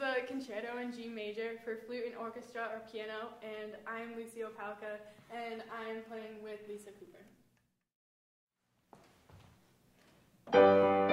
the concerto in G major for flute and orchestra or piano, and I'm Lucy Opalka, and I'm playing with Lisa Cooper.